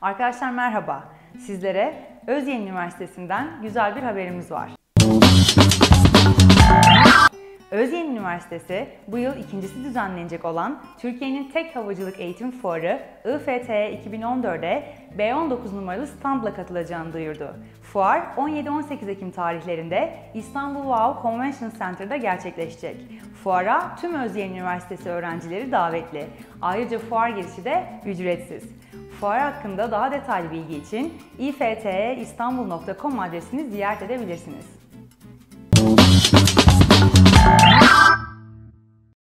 Arkadaşlar merhaba. Sizlere Özyeğin Üniversitesi'nden güzel bir haberimiz var. Özyeğin Üniversitesi bu yıl ikincisi düzenlenecek olan Türkiye'nin tek havacılık eğitim fuarı IFTE 2014'e B19 numaralı standla katılacağını duyurdu. Fuar 17-18 Ekim tarihlerinde İstanbul Wow Convention Center'da gerçekleşecek. Fuara tüm Özyeğin Üniversitesi öğrencileri davetli. Ayrıca fuar girişi de ücretsiz. Fuar hakkında daha detaylı bilgi için ifteistanbul.com adresini ziyaret edebilirsiniz.